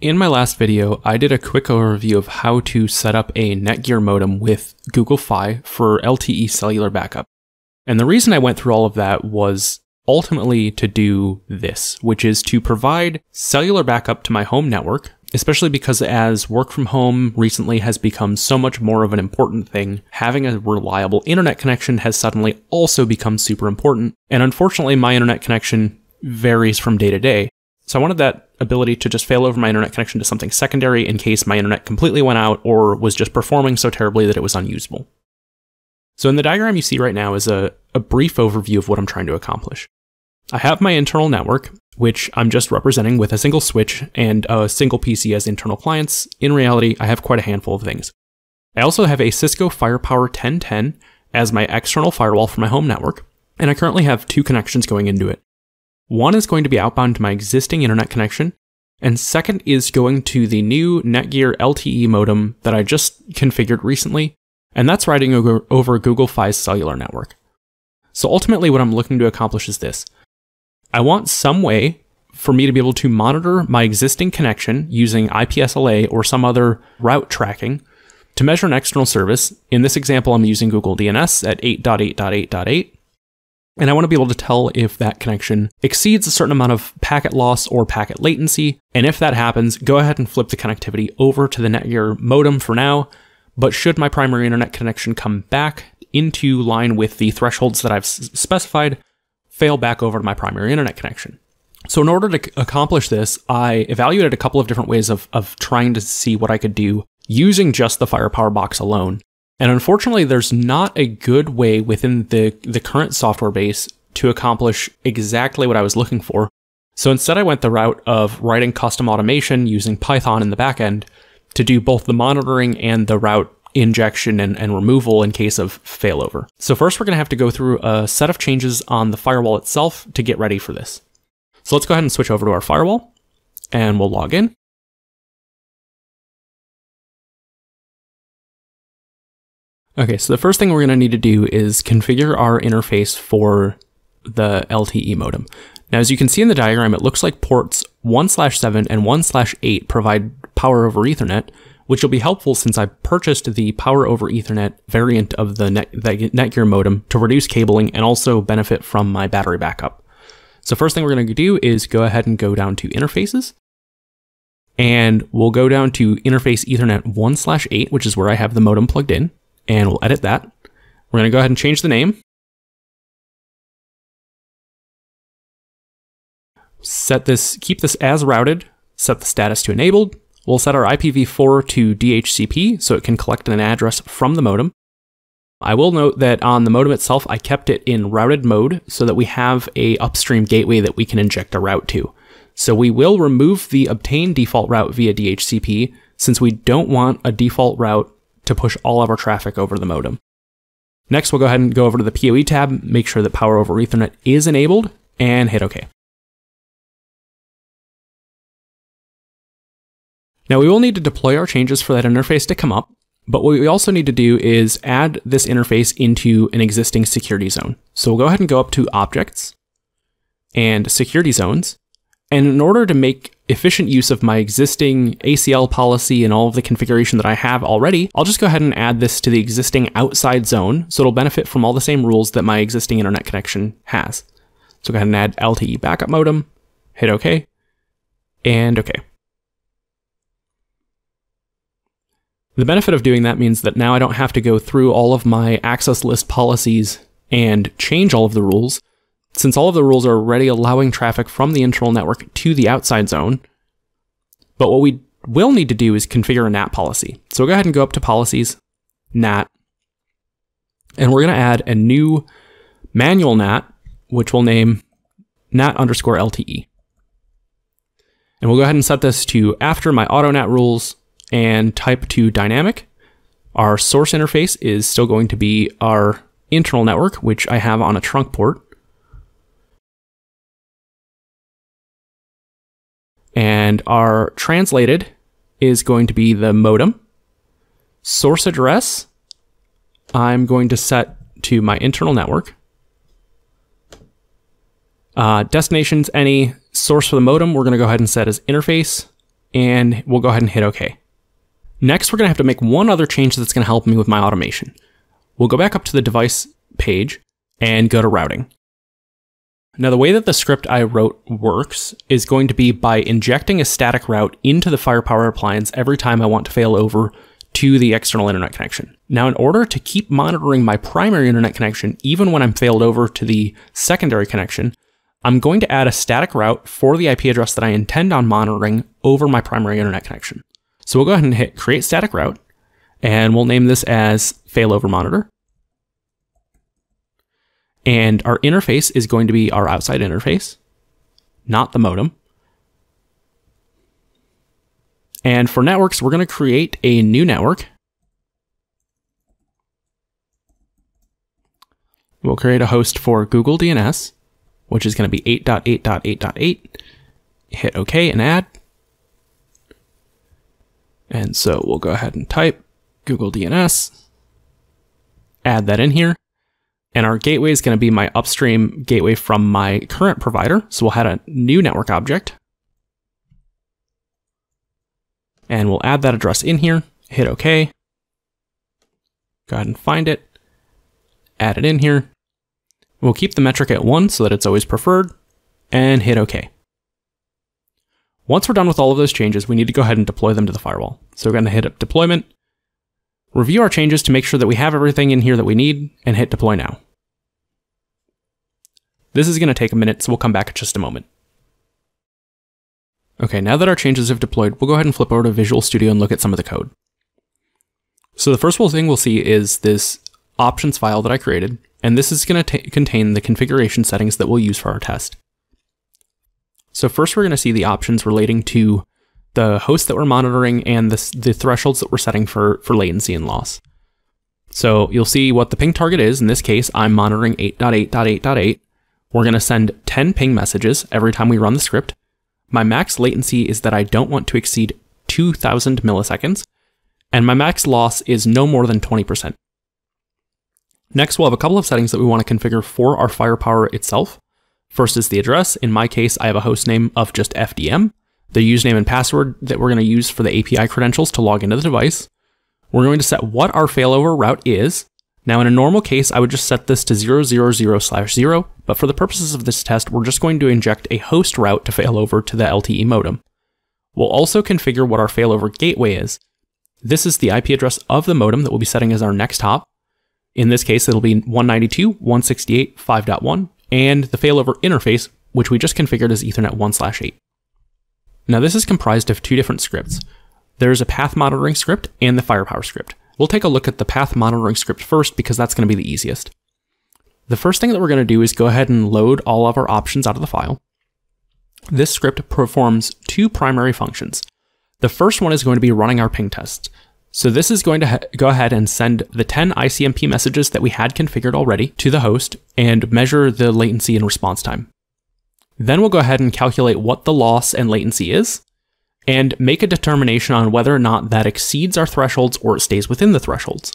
In my last video, I did a quick overview of how to set up a Netgear modem with Google Fi for LTE cellular backup. And the reason I went through all of that was ultimately to do this, which is to provide cellular backup to my home network, especially because as work from home recently has become so much more of an important thing, having a reliable internet connection has suddenly also become super important. And unfortunately, my internet connection varies from day to day. So I wanted that ability to just fail over my internet connection to something secondary in case my internet completely went out or was just performing so terribly that it was unusable. So in the diagram you see right now is a, a brief overview of what I'm trying to accomplish. I have my internal network, which I'm just representing with a single switch and a single PC as internal clients. In reality, I have quite a handful of things. I also have a Cisco Firepower 1010 as my external firewall for my home network, and I currently have two connections going into it. One is going to be outbound to my existing internet connection, and second is going to the new Netgear LTE modem that I just configured recently, and that's riding over, Google Fi's cellular network. So ultimately, what I'm looking to accomplish is this I want some way for me to be able to monitor my existing connection using IPSLA or some other route tracking to measure an external service. In this example, I'm using Google DNS at 8.8.8.8. And I want to be able to tell if that connection exceeds a certain amount of packet loss or packet latency. And if that happens, go ahead and flip the connectivity over to the Netgear modem for now. But should my primary internet connection come back into line with the thresholds that I've specified, fail back over to my primary internet connection. So in order to accomplish this, I evaluated a couple of different ways of, of trying to see what I could do using just the Firepower box alone. And unfortunately, there's not a good way within the, the current software base to accomplish exactly what I was looking for. So instead, I went the route of writing custom automation using Python in the backend to do both the monitoring and the route injection and, and removal in case of failover. So first, we're going to have to go through a set of changes on the firewall itself to get ready for this. So let's go ahead and switch over to our firewall and we'll log in. Okay, so the first thing we're going to need to do is configure our interface for the LTE modem. Now, as you can see in the diagram, it looks like ports 1 slash 7 and 1 slash 8 provide power over Ethernet, which will be helpful since I purchased the power over Ethernet variant of the, Net, the Netgear modem to reduce cabling and also benefit from my battery backup. So first thing we're going to do is go ahead and go down to interfaces. And we'll go down to interface Ethernet 1 slash 8, which is where I have the modem plugged in and we'll edit that. We're going to go ahead and change the name. Set this, keep this as routed, set the status to enabled. We'll set our IPv4 to DHCP so it can collect an address from the modem. I will note that on the modem itself, I kept it in routed mode so that we have a upstream gateway that we can inject a route to. So we will remove the obtain default route via DHCP since we don't want a default route to push all of our traffic over the modem. Next, we'll go ahead and go over to the PoE tab, make sure that power over Ethernet is enabled, and hit OK. Now we will need to deploy our changes for that interface to come up, but what we also need to do is add this interface into an existing security zone. So we'll go ahead and go up to Objects and Security Zones, and in order to make efficient use of my existing ACL policy and all of the configuration that I have already, I'll just go ahead and add this to the existing outside zone so it'll benefit from all the same rules that my existing internet connection has. So go ahead and add LTE backup modem, hit OK, and OK. The benefit of doing that means that now I don't have to go through all of my access list policies and change all of the rules since all of the rules are already allowing traffic from the internal network to the outside zone. But what we will need to do is configure a NAT policy. So go ahead and go up to policies, NAT, and we're going to add a new manual NAT, which we'll name NAT underscore LTE. And we'll go ahead and set this to after my auto NAT rules and type to dynamic. Our source interface is still going to be our internal network, which I have on a trunk port. And our translated is going to be the modem. Source address, I'm going to set to my internal network. Uh, destinations, any source for the modem, we're going to go ahead and set as interface. and we'll go ahead and hit OK. Next, we're going to have to make one other change that's going to help me with my automation. We'll go back up to the device page and go to routing. Now, the way that the script I wrote works is going to be by injecting a static route into the firepower appliance every time I want to fail over to the external internet connection. Now, in order to keep monitoring my primary internet connection, even when I'm failed over to the secondary connection, I'm going to add a static route for the IP address that I intend on monitoring over my primary internet connection. So we'll go ahead and hit create static route, and we'll name this as failover monitor. And our interface is going to be our outside interface, not the modem. And for networks, we're going to create a new network. We'll create a host for Google DNS, which is going to be 8.8.8.8. Hit OK and add. And so we'll go ahead and type Google DNS, add that in here. And our gateway is going to be my upstream gateway from my current provider. So we'll add a new network object. And we'll add that address in here, hit OK. Go ahead and find it, add it in here. We'll keep the metric at 1 so that it's always preferred, and hit OK. Once we're done with all of those changes, we need to go ahead and deploy them to the firewall. So we're going to hit up deployment, review our changes to make sure that we have everything in here that we need, and hit deploy now. This is going to take a minute, so we'll come back in just a moment. Okay, now that our changes have deployed, we'll go ahead and flip over to Visual Studio and look at some of the code. So the first thing we'll see is this options file that I created, and this is going to contain the configuration settings that we'll use for our test. So first we're going to see the options relating to the host that we're monitoring and the, the thresholds that we're setting for, for latency and loss. So you'll see what the ping target is. In this case, I'm monitoring 8.8.8.8. We're going to send 10 ping messages every time we run the script. My max latency is that I don't want to exceed 2000 milliseconds, and my max loss is no more than 20%. Next, we'll have a couple of settings that we want to configure for our firepower itself. First is the address. In my case, I have a host name of just FDM, the username and password that we're going to use for the API credentials to log into the device. We're going to set what our failover route is. Now, in a normal case, I would just set this to 000 slash 0, but for the purposes of this test, we're just going to inject a host route to failover to the LTE modem. We'll also configure what our failover gateway is. This is the IP address of the modem that we'll be setting as our next hop. In this case, it'll be 192.168.5.1, and the failover interface, which we just configured as Ethernet 1 slash 8. Now this is comprised of two different scripts. There's a path monitoring script and the firepower script. We'll take a look at the path monitoring script first because that's going to be the easiest. The first thing that we're going to do is go ahead and load all of our options out of the file. This script performs two primary functions. The first one is going to be running our ping tests. So this is going to go ahead and send the 10 ICMP messages that we had configured already to the host and measure the latency and response time. Then we'll go ahead and calculate what the loss and latency is and make a determination on whether or not that exceeds our thresholds or it stays within the thresholds.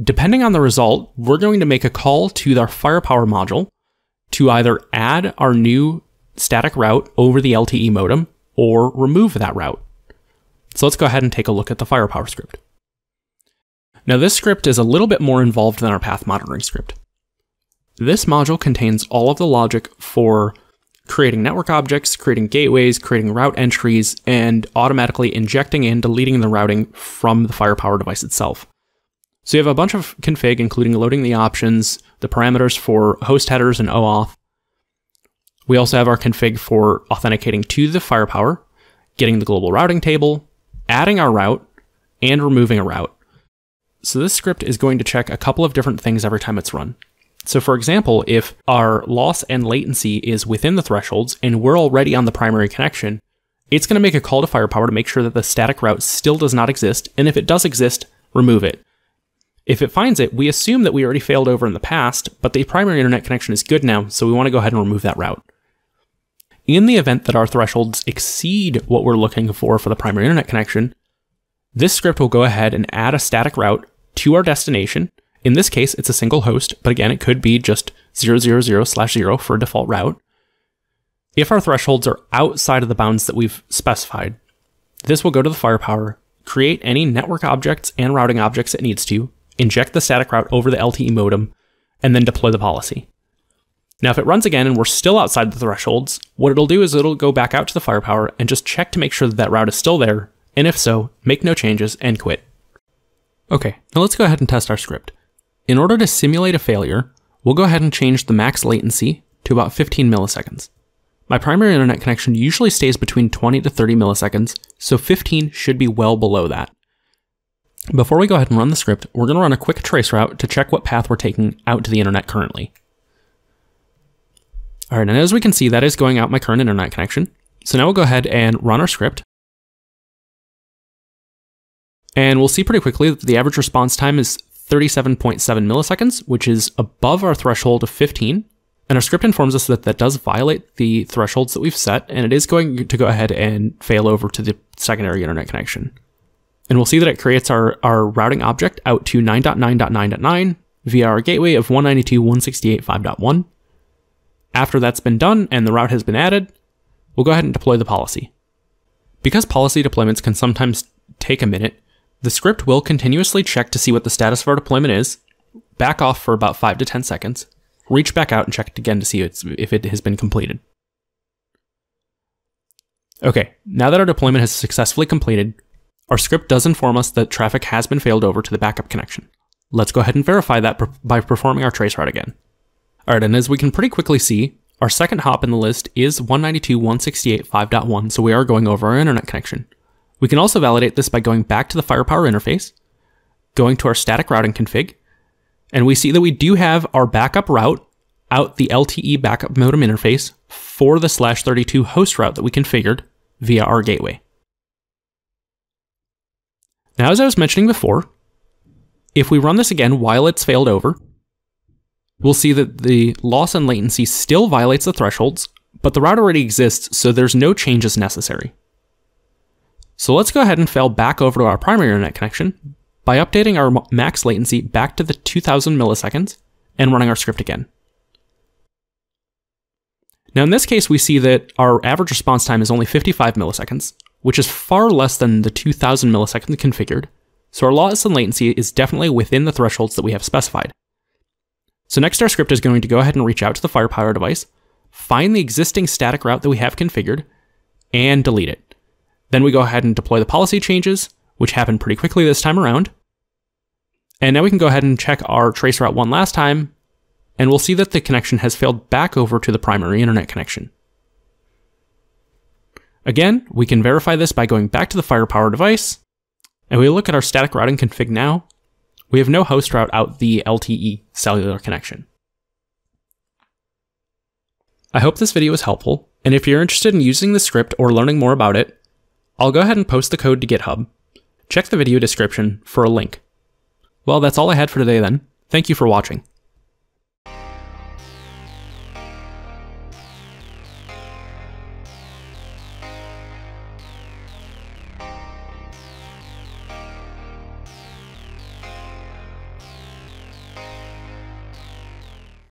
Depending on the result, we're going to make a call to our firepower module to either add our new static route over the LTE modem or remove that route. So let's go ahead and take a look at the firepower script. Now this script is a little bit more involved than our path monitoring script. This module contains all of the logic for creating network objects, creating gateways, creating route entries, and automatically injecting and deleting the routing from the firepower device itself. So you have a bunch of config, including loading the options, the parameters for host headers and OAuth. We also have our config for authenticating to the firepower, getting the global routing table, adding our route, and removing a route. So this script is going to check a couple of different things every time it's run. So for example, if our loss and latency is within the thresholds and we're already on the primary connection, it's going to make a call to firepower to make sure that the static route still does not exist, and if it does exist, remove it. If it finds it, we assume that we already failed over in the past, but the primary internet connection is good now, so we want to go ahead and remove that route. In the event that our thresholds exceed what we're looking for for the primary internet connection, this script will go ahead and add a static route to our destination. In this case, it's a single host, but again, it could be just 000 slash 0 for a default route. If our thresholds are outside of the bounds that we've specified, This will go to the firepower, create any network objects and routing objects it needs to, inject the static route over the LTE modem, and then deploy the policy. Now, if it runs again and we're still outside the thresholds, what it'll do is it'll go back out to the firepower and just check to make sure that that route is still there, and if so, make no changes and quit. Okay, now let's go ahead and test our script. In order to simulate a failure, we'll go ahead and change the max latency to about 15 milliseconds. My primary internet connection usually stays between 20 to 30 milliseconds, so 15 should be well below that. Before we go ahead and run the script, we're going to run a quick trace route to check what path we're taking out to the internet currently. All right, and as we can see, that is going out my current internet connection. So now we'll go ahead and run our script. And we'll see pretty quickly that the average response time is 37.7 milliseconds, which is above our threshold of 15. And our script informs us that that does violate the thresholds that we've set, and it is going to go ahead and fail over to the secondary internet connection. And we'll see that it creates our, our routing object out to 9.9.9.9 via our gateway of 192.168.5.1. After that's been done and the route has been added, we'll go ahead and deploy the policy. Because policy deployments can sometimes take a minute, the script will continuously check to see what the status of our deployment is, back off for about 5 to 10 seconds, reach back out and check it again to see if it has been completed. Okay, now that our deployment has successfully completed, our script does inform us that traffic has been failed over to the backup connection. Let's go ahead and verify that by performing our trace route again. Alright, and as we can pretty quickly see, our second hop in the list is 192.168.5.1, so we are going over our internet connection. We can also validate this by going back to the Firepower interface, going to our static routing config, and we see that we do have our backup route out the LTE backup modem interface for the slash 32 host route that we configured via our gateway. Now, as I was mentioning before, if we run this again while it's failed over, we'll see that the loss and latency still violates the thresholds, but the route already exists, so there's no changes necessary. So let's go ahead and fail back over to our primary internet connection by updating our max latency back to the 2000 milliseconds and running our script again. Now in this case, we see that our average response time is only 55 milliseconds, which is far less than the 2000 milliseconds configured, so our loss in latency is definitely within the thresholds that we have specified. So next our script is going to go ahead and reach out to the Firepower device, find the existing static route that we have configured, and delete it. Then we go ahead and deploy the policy changes, which happened pretty quickly this time around. And now we can go ahead and check our traceroute one last time, and we'll see that the connection has failed back over to the primary internet connection. Again, we can verify this by going back to the Firepower device, and we look at our static routing config now, we have no host route out the LTE cellular connection. I hope this video was helpful, and if you're interested in using the script or learning more about it, I'll go ahead and post the code to GitHub. Check the video description for a link. Well, that's all I had for today then. Thank you for watching.